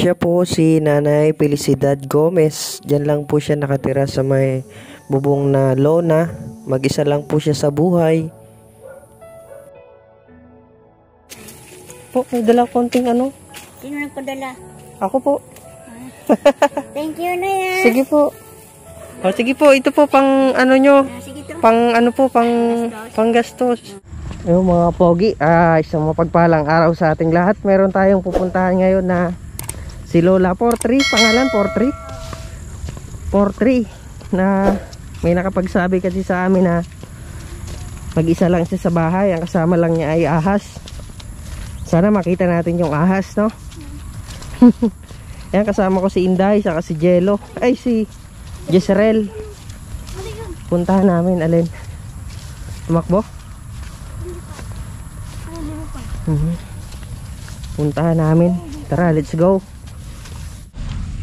Siya po si Nanay Felicidad Gomez. Diyan lang po siya nakatira sa may bubong na lona. Mag-isa lang po siya sa buhay. Po, may dala konting ano. Sino nagpadala? Ako po. Thank you na yan. Sige po. O, sige po, ito po pang ano nyo. Ah, sige. Pang ano po, pang panggastos. Ayun mga pogi, ah, isang mapagpalang araw sa ating lahat. Meron tayong pupuntahan ngayon na si Lola Portry, pangalan Portry. Portry na may nakapagsabi kasi sa amin na mag-isa lang siya sa bahay, ang kasama lang niya ay ahas. Sana makita natin yung ahas, no? Yan kasama ko si Inday, saka si Jello. Ay, si Jezreel. Puntahan namin, alin? Tumakbo? Mhm. Puntahan namin. Tara, let's go.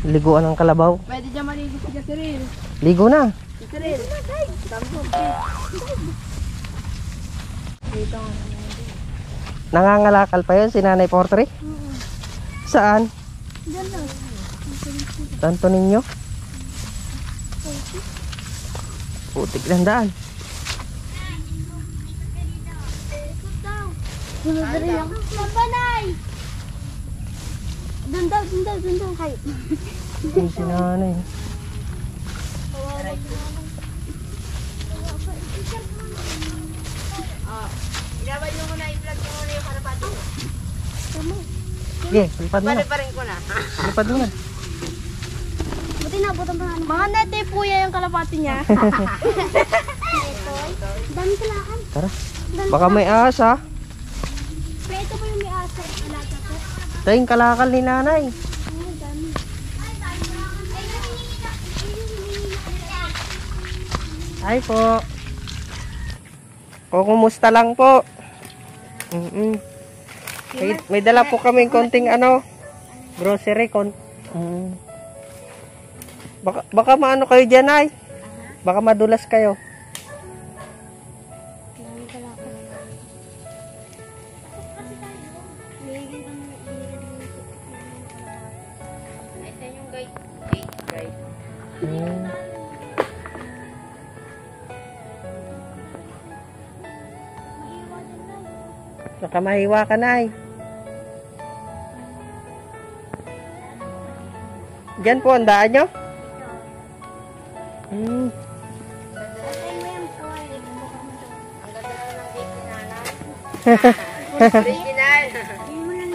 Liguan ng kalabaw. Pwede dyan maligo si Catherine. Ligo na. Catherine. Dito. Nangangalakal pa yun si Nanay Portre? Saan? Diyan lang. Tanto ninyo? Putik lang daan. Dali lang. Mabanay! Doon daw, doon daw, doon daw. Hay. Yung si Nanay. Ilaban nyo muna, i-vlog nyo muna yung karapati mo. Sige, lipad mo na. pa rin ko na. Lipad mo na. Buti na, butang pa Mga nete po yan yung kalapati niya. Dami kalakan. Tara. Baka may ahas ha. Pero ito po yung may asa. Alaga po. Ito yung kalakal ni Nanay. Ay, po. O, kumusta lang po? Mm May, may dala po kami konting ano, grocery. Kon mm. Baka, baka maano kayo dyan ay? Baka madulas kayo.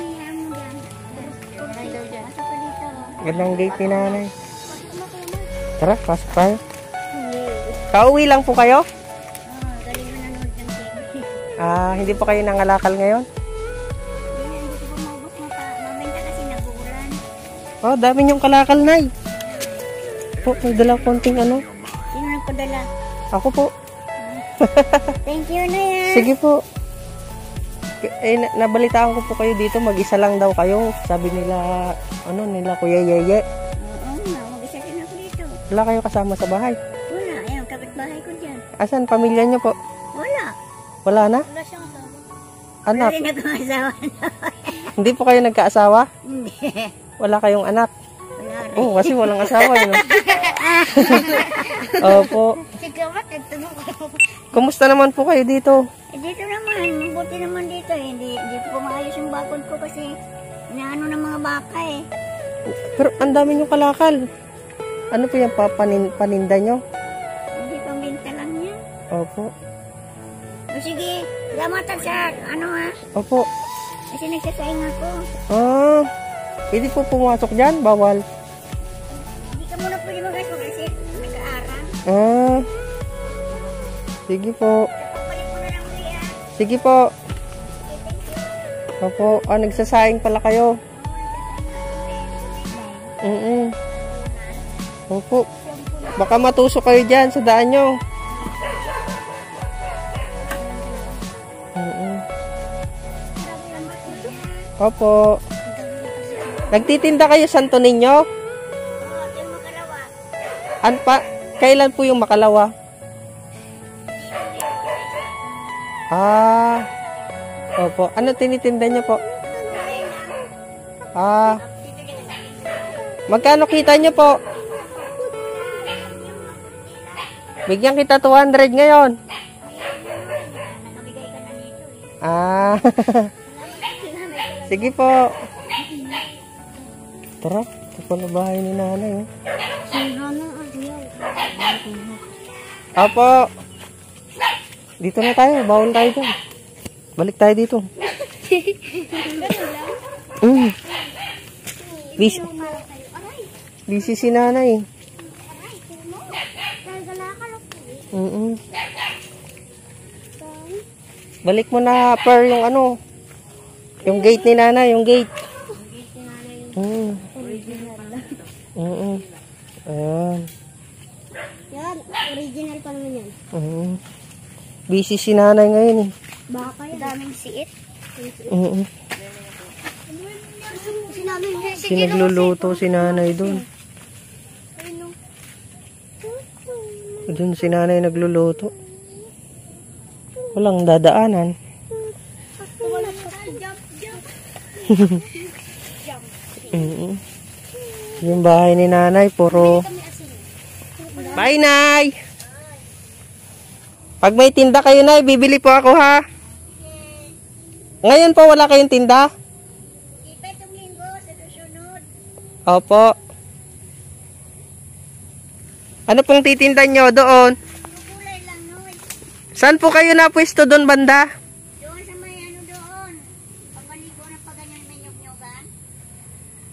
Niya mo dyan. Ay, daw dyan. Masa pa dito. Gandang gate ni nanay. Tara, pasok tayo. Kauwi lang po kayo? Ah, hindi po kayo nangalakal ngayon? Hindi, hindi ko pa maubos mo pa. Mamenta kasi nagugulan. Oh, dami yung kalakal, nay. Po, may dala konting ano. Sino nagpadala? Ako po. Thank you na yan. Sige po. Eh, na- nabalitaan ko po kayo dito, mag-isa lang daw kayo. Sabi nila, ano, nila Kuya Yeye. Oo mag-isa din ako dito. Wala kayo kasama sa bahay. Wala, ayun, kapitbahay ko dyan. Asan, pamilya nyo po? Wala. Na? Wala siyang asawa. Anak? Wala rin akong asawa. Hindi po kayo nagkaasawa? Hindi. Wala kayong anak? Wala rin. Oo, kasi walang asawa yun. Opo. Sige, bakit? Tanong ko. Kumusta naman po kayo dito? Eh, dito naman, mabuti naman dito eh. Hindi, hindi po maayos yung bakod ko kasi inaano ng mga baka eh. Pero ang dami nyo kalakal. Ano po yung papanin, paninda nyo? Hindi pambinta lang yan. Opo. Sige, salamat sa ano ha. Opo. Kasi nagsasaing ako. Ah, pwede po pumasok dyan? Bawal. Hindi ka muna pwede mag-asok kasi nag-aaral. Ah, sige po. Sige po. Opo. Ah, nagsasaing pala kayo. Mm Opo. Baka matusok kayo dyan sa daan nyo. Opo. Nagtitinda kayo Santo makalawa. An pa, kailan po yung makalawa? Ah. Opo. Ano tinitinda niyo po? Ah. Magkano kita nyo po? Bigyan kita 200 ngayon. Ah. Sige po. Tara, ito pala bahay ni nanay. Oh. Apo. Dito na tayo, bawon tayo dyan. Balik tayo dito. Mm. Busy, busy si nanay. Eh. Mm Balik mo na per yung ano. Yung gate ni nanay, yung gate. Mm. Original lang. Mm Ayan. Yan, original pa naman yan. Mm. Busy si nanay ngayon eh. Baka yan. Daming siit. Mm Sinaming Si nagluluto si nanay doon. Doon si nanay nagluluto. Walang dadaanan. Wala pa. Jump, jump. Mm Yung bahay ni nanay, puro... Bye, Nay! Pag may tinda kayo, Nay, bibili po ako, ha? Ngayon po, wala kayong tinda? Ipetong linggo sa susunod. Opo. Ano pong titinda nyo doon? Saan po kayo napwesto doon, banda? Doon sa may ano doon. Pagmaligo na pa ganyan may nyog-nyogan.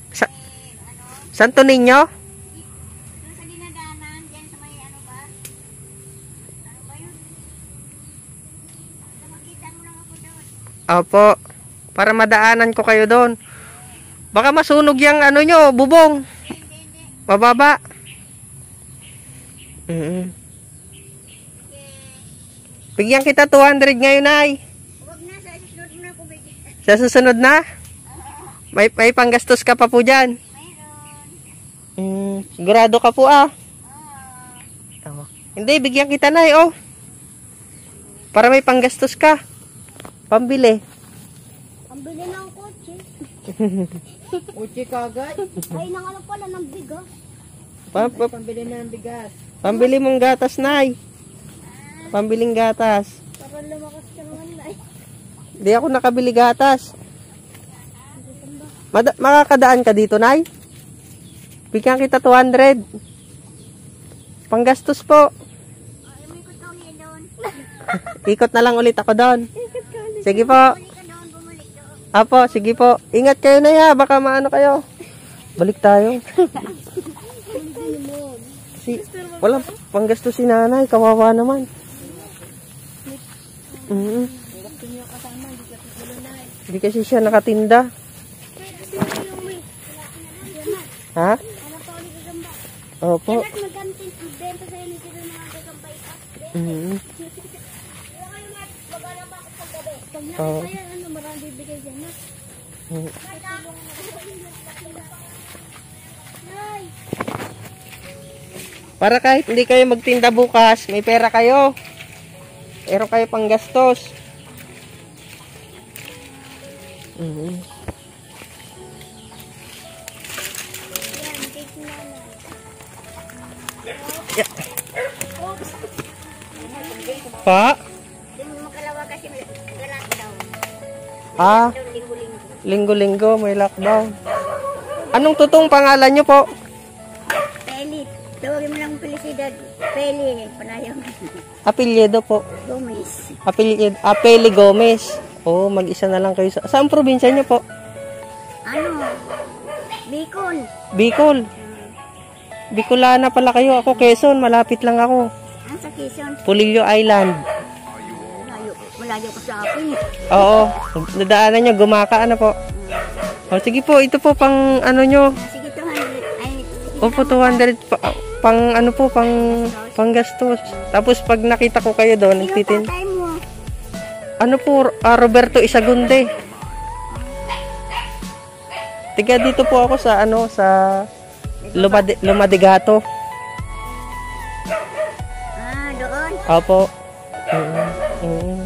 Sa, Eh, ano? Santo Niño? Doon sa sa may ano ba? Ano ba yun? Makita mo lang ako doon. Opo. Para madaanan ko kayo doon. Baka masunog yung ano nyo, bubong. Mababa. Mm Bigyan kita 200 ngayon, Nay. Huwag na. Sa susunod na ako bigyan. Sa susunod na? May, may panggastos ka pa po dyan. Mm, sigurado ka po ah. Tama. Hindi, bigyan kita na oh. Para may panggastos ka. Pambili. Ang bili ng kotse. Uchi kagad. Ay, nang ano pala ng bigas. Pa, pa- Pambili na ng bigas. pambili mong gatas, Nay. Pambiling gatas. Para lumakas ka naman na. Hindi ako nakabili gatas. Mada- makakadaan ka dito, Nay? Bigyan kita 200. Panggastos po. Ikot na lang ulit ako doon. Sige po. Apo, sige po. Ingat kayo na ya. Baka maano kayo. Balik tayo. Si, walang panggastos si nanay. Kawawa naman. Mm Hindi kasi siya nakatinda. Ha? Ano pa ulit gagamba? Opo. At magkantin, ibenta sa'yo ni na mga gagamba ito. Mm Wala kayo nga, magana pa ako paggabi. Pag nakita yan, ano, marami bibigay dyan. na. Mm. Nay, Para kahit hindi kayo magtinda bukas, may pera kayo. Pero kayo pang gastos. Mhm. Pa? Ah, linggo-linggo. may lockdown. Anong totoong pangalan nyo po? Peli, tawagin mo lang Felicidad. Peli, panayang Apelyido po. Gomez. Apelyido, Apeli Gomez. Oh, mag-isa na lang kayo. Sa, saan probinsya nyo po? Ano? Bicol. Bicol. Bicolana pala kayo. Ako Quezon. Malapit lang ako. Ang sa Quezon. Pulillo Island. Malayo, malayo ko sa akin. Oo. Nadaanan nyo. Gumaka na po. O, sige po. Ito po pang ano nyo. Sige, 200. Ay, sige Opo, 200 pa, pang ano po, pang panggastos. Tapos pag nakita ko kayo doon, nagtitin. Ano po, ah, Roberto Isagunde. Tiga dito po ako sa ano, sa Lumade, Lumadigato. Ah, doon. Opo. Mm, mm.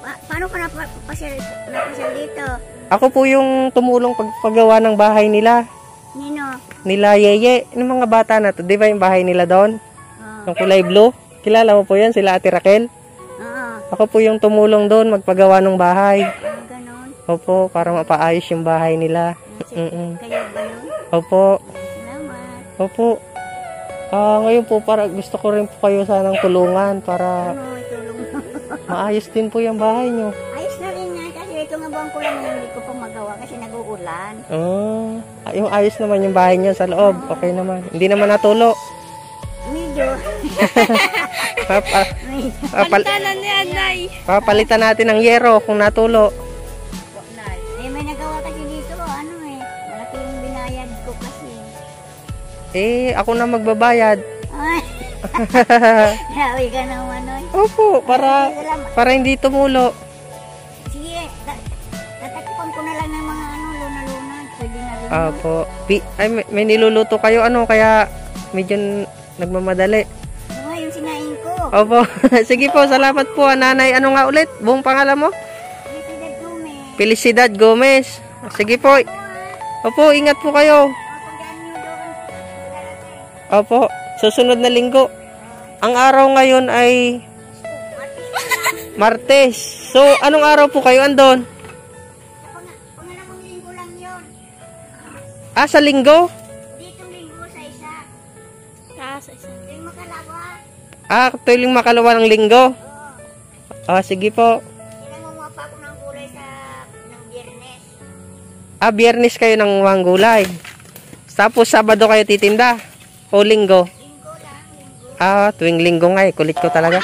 Pa paano ka napasyal, napasyal dito? Ako po yung tumulong pagpagawa ng bahay nila. Nino? nila Yeye. Yung mga bata na to, di ba yung bahay nila doon? Ah. Yung kulay blue. Kilala mo po yan, sila Ate Raquel. Ah, Ako po yung tumulong doon, magpagawa ng bahay. ah, ganon. Opo, para mapaayos yung bahay nila. Sige, Mm-mm. kayo ba yun? Opo, Salamat. opo. Ah, ngayon po para gusto ko rin po kayo sanang tulungan para Ano, mo. maayos din po yung bahay nyo. Ayos na rin nga kasi ito nga buwan ko lang hindi ko pa magawa kasi nag-uulan. Oh, ah, yung ayos naman yung bahay nyo sa loob. Okay naman. Hindi naman natulo. Medyo. Papa, Medyo. papal- na ni Anay. papalitan natin ng yero kung natulo. Eh, ako na magbabayad. Ay. Grabe ka naman, oy. Opo, para para hindi tumulo. Sige, ta- tatakpan ko na lang ng mga ano, luna-luna. Pwede na rin. Opo. Pi- ay, may, may niluluto kayo ano kaya medyo nagmamadali. Oo, yung sinain ko. Opo. Sige po, salamat po nanay. Ano nga ulit? Buong pangalan mo? Felicidad Gomez. Felicidad Gomez. Sige po. Opo, ingat po kayo. Opo, susunod na linggo. Ang araw ngayon ay Martes. So, anong araw po kayo andon? Ah, sa linggo? Dito linggo sa isa. sa isa. Yung makalawa. Ah, tuwing makalawa ng linggo. Ah, sige po. Kinangunguha pa ako ng gulay sa ng biyernes. Ah, biyernes kayo ng wanggulay. Tapos Sabado kayo titinda. O linggo. Linggo lang, linggo. Ah, tuwing linggo nga eh. Kulit ko talaga.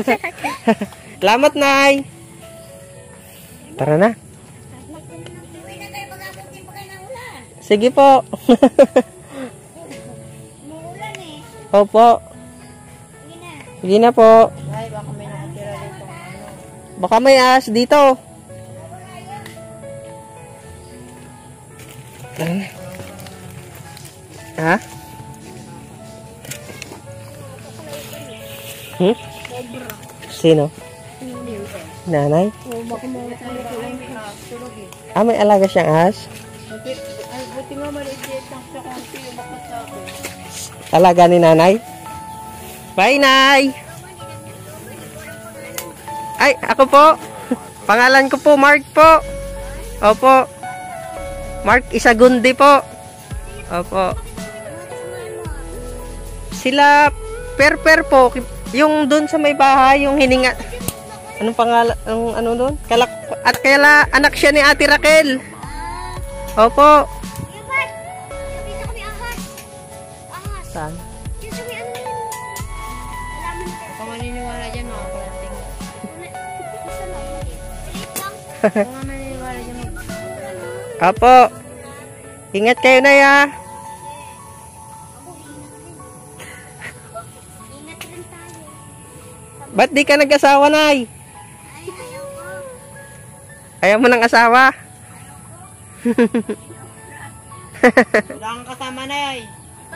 Salamat, Nay. Tara na. Sige po. Umuulan eh. Opo. Sige na. Sige na po. Ay, baka may nakatira dito. Baka may as dito. Tara na. Ha? Hmm? Sino? Nanay? Ah, may alaga siyang as? Ay, buti nga maliit lang konti. Umakas sa akin. Alaga ni nanay? Bye, Nay! Ay, ako po. Pangalan ko po, Mark po. Opo. Mark Isagundi po. Opo. Sila per-per po. Yung doon sa may bahay, yung hininga. Anong pangalan? Anong, ano doon? Kalak at kaya anak siya ni Ate Raquel. Opo. Saan? Yung sabi ano yun? Alaman na Baka maniniwala dyan mga planting. Isa lang. Pilit lang. Baka maniniwala dyan mga Apo. Ingat kayo na ya. Ba't di ka nag-asawa, Nay? Ay, ayaw mo ng asawa? Wala kang kasama na.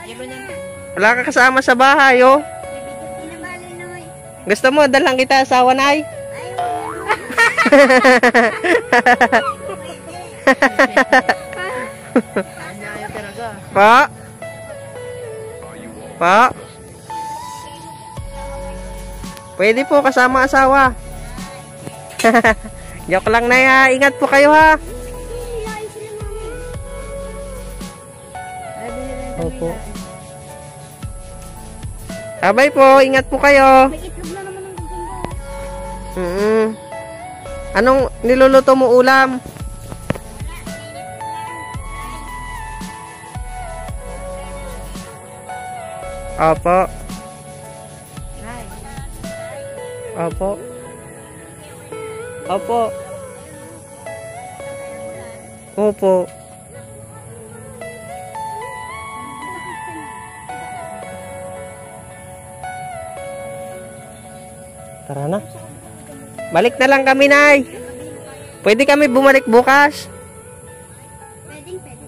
Di ba niyan? Wala ka kasama sa bahay, oh. Gusto mo, dalang kita asawa, Nay? Talaga. Pa? Pa? Pwede po kasama asawa. Joke lang na ya. Ingat po kayo ha. Opo. Abay po, ingat po kayo. May gusto Mm Anong niluluto mo ulam? Opo. Opo. Opo. Opo. Tara na. Balik na lang kami, Nay. Pwede kami bumalik bukas. Pwedeng, pwede.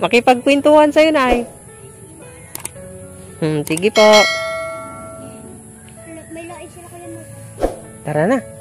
Makipagkwentuhan sa'yo, Nay. Hmm, sige po. Tara na.